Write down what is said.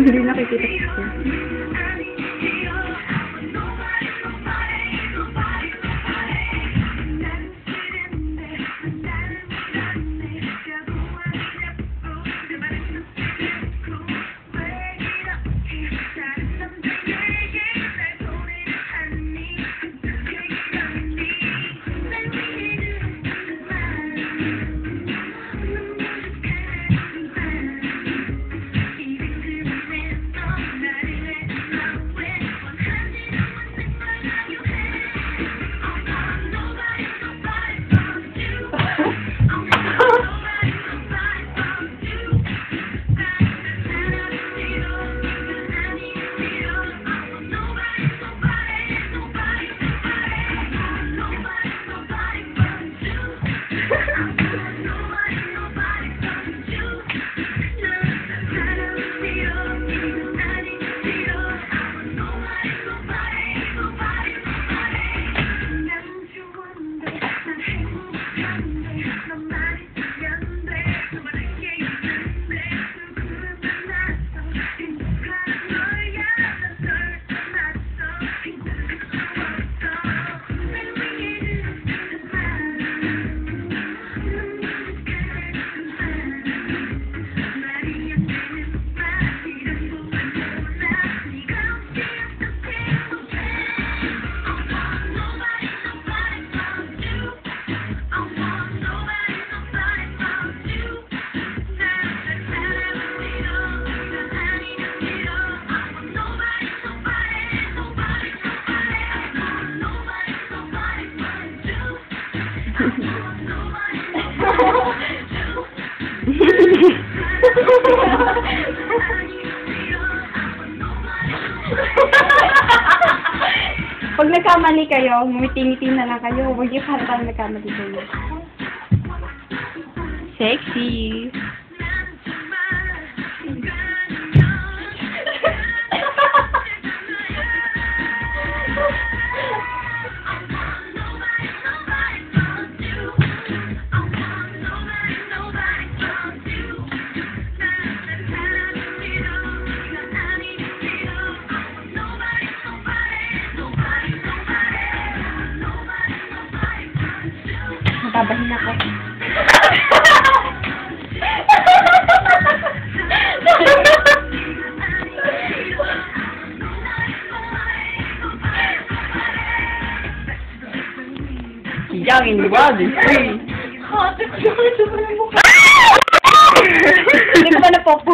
Hindi nakikita ko. Pag nagkamali kayo, ngumiti-ngiti na lang kayo. Huwag yung parang nagkamali kayo. Sexy. Natabahin ako. Young and wild and free. Hindi ko pa napopo.